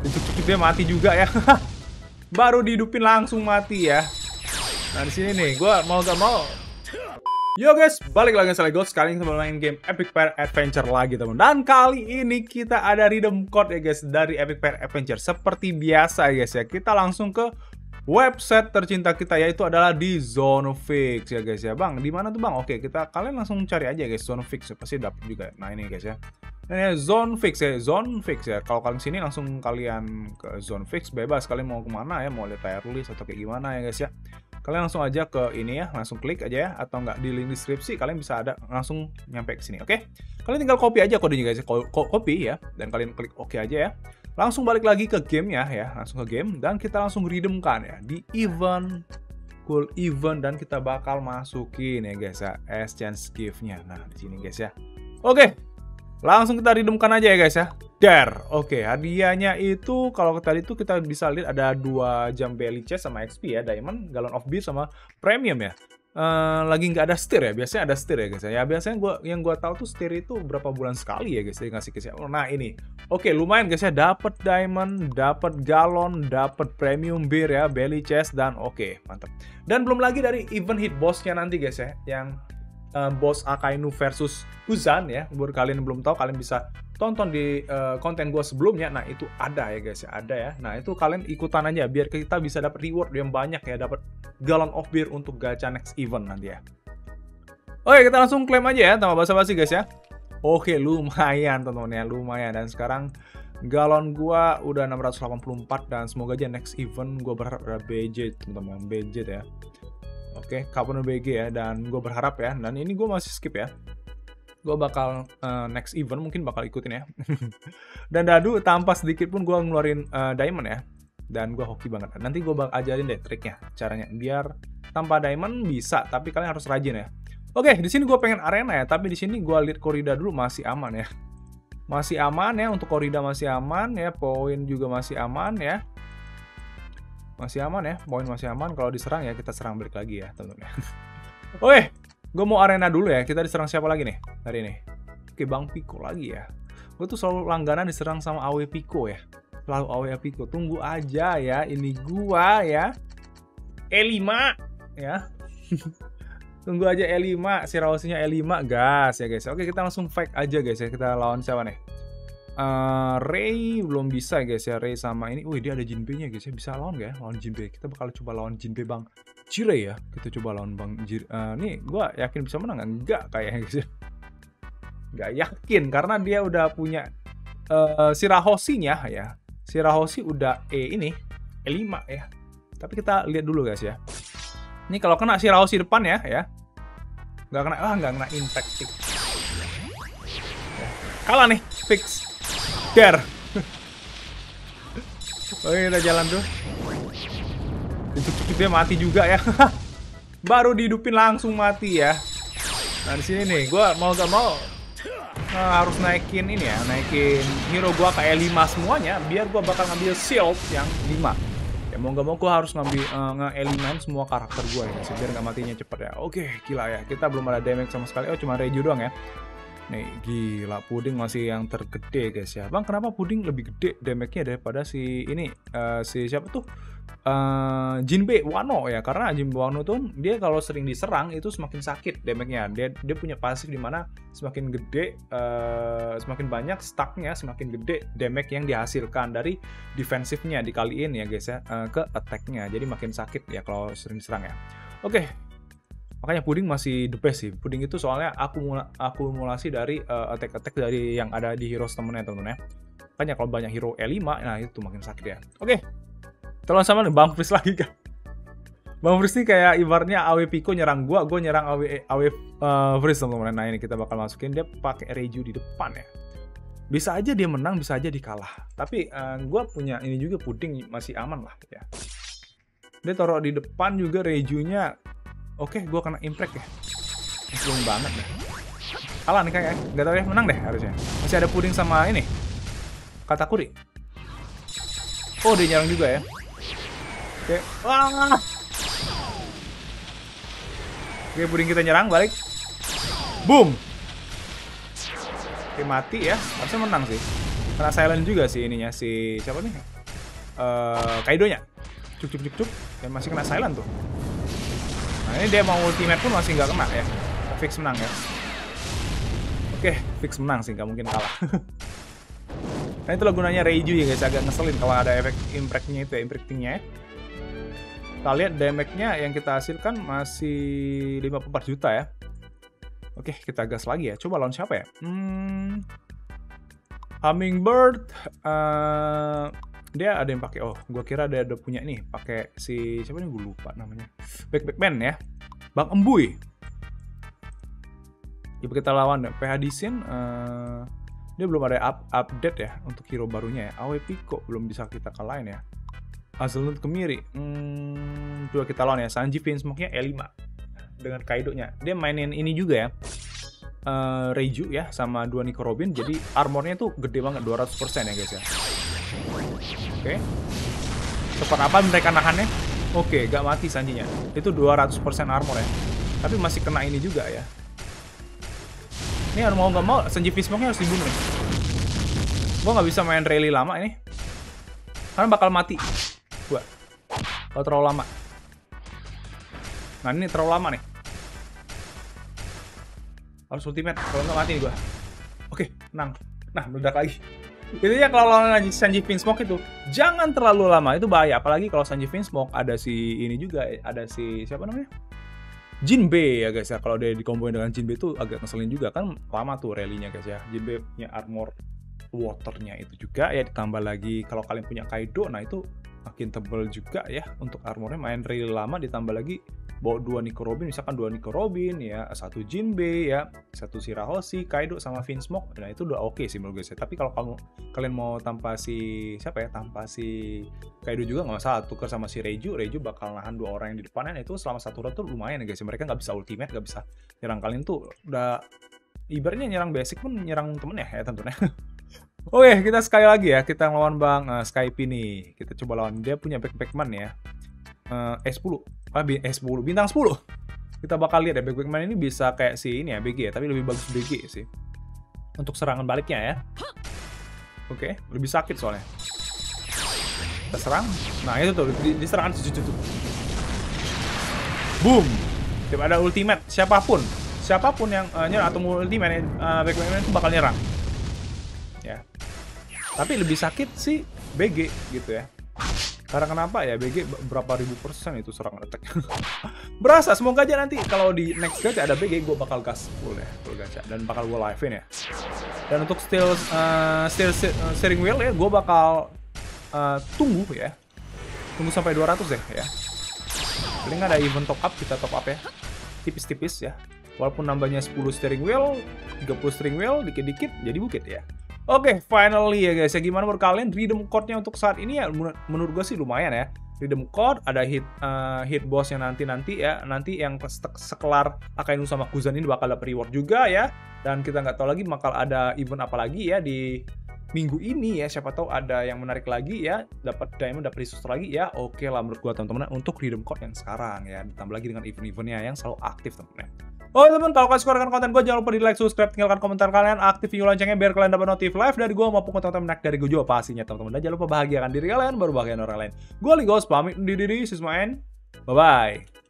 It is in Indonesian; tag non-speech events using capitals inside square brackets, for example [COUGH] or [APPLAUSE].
Dicuk-cuk dia mati juga ya. [LAUGHS] Baru dihidupin langsung mati ya. Nah di sini nih, gue mau gak mau. Yo guys, balik lagi sama Lego. Sekarang kita main game Epic Fire Adventure lagi teman. Dan kali ini kita ada redeem code ya guys dari Epic Fire Adventure. Seperti biasa ya guys ya, kita langsung ke website tercinta kita yaitu adalah di Zone Fix ya guys ya. Bang, di mana tuh bang? Oke, kita kalian langsung cari aja guys Zone Fix pasti dapat juga. Nah ini guys ya. Ini zone fix ya, zone fix ya. Kalau kalian sini langsung kalian ke zone fix bebas kalian mau ke mana ya, mau lihat tier list atau kayak gimana ya guys ya. Kalian langsung aja ke ini ya, langsung klik aja ya, atau nggak di link deskripsi kalian bisa ada langsung nyampe ke sini, oke? Okay? Kalian tinggal copy aja kodenya guys, ya. copy ya, dan kalian klik oke okay aja ya. Langsung balik lagi ke game ya, ya, langsung ke game dan kita langsung redeem kan ya di event cool event dan kita bakal masukin ya guys ya exchange gift-nya. Nah, di sini guys ya. Oke, okay, Langsung kita ridumkan aja ya guys ya. Dare. Oke, hadiahnya itu kalau tadi itu kita bisa lihat ada dua jam belly chest sama XP ya, diamond, galon of beer sama premium ya. Uh, lagi nggak ada steer ya, biasanya ada steer ya guys ya. Ya biasanya gua yang gua tahu tuh steer itu berapa bulan sekali ya guys, ya ngasih guys ya. Nah ini, oke lumayan guys ya, dapat diamond, dapat galon, dapat premium beer ya, belly chest dan oke mantap. Dan belum lagi dari event hit bossnya nanti guys ya, yang uh, Boss Akainu versus Uzan ya. Buat kalian yang belum tahu, kalian bisa tonton di uh, konten gue sebelumnya. Nah itu ada ya guys ya, ada ya. Nah itu kalian ikutan aja biar kita bisa dapat reward yang banyak ya, dapat galon of beer untuk gacha next event nanti ya. Oke kita langsung klaim aja ya, tanpa basa-basi guys ya. Oke lumayan teman-teman ya, lumayan dan sekarang galon gua udah 684 dan semoga aja next event gua berharap ada BJ teman-teman BJ ya Oke, okay, BG ya, dan gue berharap ya, dan ini gue masih skip ya. Gue bakal uh, next event mungkin bakal ikutin ya. [LAUGHS] dan dadu tanpa sedikit pun gue ngeluarin uh, diamond ya. Dan gue hoki banget. Nanti gue bakal ajarin deh triknya, caranya. Biar tanpa diamond bisa, tapi kalian harus rajin ya. Oke, di sini gue pengen arena ya, tapi di sini gue lihat korida dulu masih aman ya. Masih aman ya, untuk korida masih aman ya, poin juga masih aman ya masih aman ya, poin masih aman. Kalau diserang ya kita serang balik lagi ya tentunya. [LAUGHS] Oke, gue mau arena dulu ya. Kita diserang siapa lagi nih hari ini? Oke, Bang Piko lagi ya. Gue tuh selalu langganan diserang sama Awe Piko ya. Selalu Awe Piko. Tunggu aja ya, ini gua ya. E5 ya. [LAUGHS] Tunggu aja E5, si Rawasinya E5, gas ya guys. Oke, kita langsung fight aja guys ya. Kita lawan siapa nih? Uh, Ray belum bisa guys ya Ray sama ini. Wih dia ada Jinbe nya guys ya bisa lawan gak ya lawan Jinbe. Kita bakal coba lawan Jinbe bang Jire ya. Kita coba lawan bang Jire. Uh, nih gue yakin bisa menang enggak kayaknya guys ya. Gak yakin karena dia udah punya uh, Sirahosinya ya. Sirahosi udah E ini E5 ya. Tapi kita lihat dulu guys ya. Ini kalau kena Sirahosi depan ya ya. Gak kena ah nggak kena impact. Ya. Kalah nih fix Care. Oke kita jalan tuh. Dicuk-cuk dia mati juga ya. [LAUGHS] Baru dihidupin langsung mati ya. Nah di sini nih, gue mau gak mau nah, harus naikin ini ya, naikin hero gue kayak 5 semuanya, biar gue bakal ngambil shield yang 5 Ya mau gak mau gue harus ngambil uh, nge-eliminain semua karakter gue ya, biar gak matinya cepet ya. Oke, gila ya, kita belum ada damage sama sekali. Oh cuma Reju doang ya. Nih, gila puding masih yang tergede guys ya. Bang, kenapa puding lebih gede damage-nya daripada si ini uh, si siapa tuh? Uh, Jinbe Wano ya. Karena Jinbe Wano tuh dia kalau sering diserang itu semakin sakit damage-nya. Dia dia punya pasif di mana semakin gede uh, semakin banyak stacknya semakin gede damage yang dihasilkan dari defensifnya dikaliin ya guys ya uh, ke attack-nya. Jadi makin sakit ya kalau sering diserang ya. Oke, Makanya puding masih the best sih. Puding itu soalnya akumula akumulasi dari uh, attack-attack dari yang ada di hero temennya temen-temen ya. Makanya kalau banyak hero E5, nah itu makin sakit ya. Oke, okay. sama nih Bang Fris lagi kan. Bang Fris ini kayak ibaratnya AW Pico nyerang gua, gua nyerang AW AW uh, Fris teman-teman. Nah ini kita bakal masukin dia pakai Reju di depan ya. Bisa aja dia menang, bisa aja dikalah. Tapi uh, gua punya ini juga puding masih aman lah ya. Dia taruh di depan juga Rejunya Oke, gue kena impact ya. Belum banget deh. Kalah nih kayak, gak tau ya, menang deh harusnya. Masih ada puding sama ini. Kata kuri. Oh, dia nyerang juga ya. Oke. Wah. Oke, puding kita nyerang balik. Boom. Oke, mati ya. Harusnya menang sih. kena silent juga sih ininya si siapa nih uh, Kaidonya cuk cuk cuk cuk dan masih kena silent tuh nah ini dia mau ultimate pun masih nggak kena ya fix menang ya oke fix menang sih nggak mungkin kalah [LAUGHS] nah itulah gunanya Reiju ya guys agak ngeselin kalau ada efek impactnya itu ya impactingnya ya kita lihat damage-nya yang kita hasilkan masih 54 juta ya Oke, kita gas lagi ya. Coba lawan siapa ya? Hmm, Hummingbird. Uh, dia ada yang pakai. Oh, gue kira dia ada punya nih. Pakai si siapa nih? Gue lupa namanya. Backpackman ya. Bang Embuy. Coba kita lawan PH Disin. Uh, dia belum ada up update ya untuk hero barunya ya. Awe Pico belum bisa kita kalahin ya. Hazelnut Kemiri. Hmm, coba kita lawan ya. Sanji Finsmoke-nya E5 dengan Kaido-nya. Dia mainin ini juga ya. Uh, Reiju ya sama dua Nico Robin jadi armornya tuh gede banget 200% ya guys ya. Oke. Okay. Cepat apa mereka nahannya? Oke, okay, gak mati Sanjinya. Itu 200% armor ya. Tapi masih kena ini juga ya. Ini mau nggak mau Sanji Fishmoke harus dibunuh. Gua nggak bisa main rally lama ini. Karena bakal mati. Gua. Kalau terlalu lama. Nah ini terlalu lama nih. Harus ultimate, kalau nggak mati nih gue. Oke, menang. Nah, meledak lagi. Ya kalau lawan Sanji Smoke itu, jangan terlalu lama, itu bahaya. Apalagi kalau Sanji Smoke ada si ini juga, ada si siapa namanya? Jinbe ya guys ya. Kalau dia dikomboin dengan Jinbe itu agak ngeselin juga kan lama tuh rally-nya guys ya. Jinbe punya armor waternya itu juga ya ditambah lagi kalau kalian punya Kaido nah itu makin tebel juga ya untuk armornya main real lama ditambah lagi bawa dua Nico Robin misalkan dua Nico Robin ya satu Jinbe ya satu Shirahoshi Kaido sama Smoke nah itu udah oke okay sih menurut gue tapi kalau kamu kalian mau tanpa si siapa ya tanpa si Kaido juga nggak masalah. Tuker sama si Reiju Reiju bakal nahan dua orang yang di depannya. Itu selama satu round tuh lumayan ya guys. Mereka nggak bisa ultimate nggak bisa nyerang. Kalian tuh udah ibaratnya nyerang basic pun nyerang temen ya, ya tentunya. [LAUGHS] Oke, kita sekali lagi ya, kita lawan Bang uh, Skype nih. Kita coba lawan. Dia punya backpackman ya. Uh, S10 ah, S10 bintang 10 kita bakal lihat ya Backpackman ini bisa kayak si ini ya BG ya tapi lebih bagus BG sih. Untuk serangan baliknya ya. Oke okay, lebih sakit soalnya. Kita serang. Nah itu tuh di, di serangan boom. Tiba ada ultimate. Siapa pun siapa pun yang uh, nyerang atau ultimate uh, Backpackman itu bakal nyerang. Ya. Tapi lebih sakit sih BG gitu ya karena kenapa ya BG berapa ribu persen itu serangan attack. [LAUGHS] Berasa semoga aja nanti kalau di next gacha ada BG gue bakal gas full ya full gacha dan bakal gue live in ya. Dan untuk still uh, still uh, steering wheel ya gue bakal uh, tunggu ya. Tunggu sampai 200 deh ya. Paling ada event top up kita top up ya. Tipis-tipis ya. Walaupun nambahnya 10 steering wheel, 30 steering wheel, dikit-dikit jadi bukit ya. Oke, okay, finally ya guys. Ya gimana menurut kalian redeem code-nya untuk saat ini ya menurut gue sih lumayan ya. Redeem code ada hit uh, hit boss yang nanti-nanti ya. Nanti yang sekelar Akainu sama Kuzan ini bakal dapat reward juga ya. Dan kita nggak tahu lagi bakal ada event apa lagi ya di minggu ini ya siapa tahu ada yang menarik lagi ya dapat diamond dapat resource lagi ya oke okay lah menurut gua teman-teman untuk redeem code yang sekarang ya ditambah lagi dengan event-eventnya yang selalu aktif teman-teman Oh teman, kalau kalian suka dengan konten gue, jangan lupa di like, subscribe, tinggalkan komentar kalian, aktifin loncengnya biar kalian dapat notif live dari gue maupun konten-konten menarik dari gue juga pastinya teman-teman. Dan jangan lupa bahagiakan diri kalian, baru bahagiakan orang lain. Gue Ligos, pamit undur diri, sismain. Bye-bye.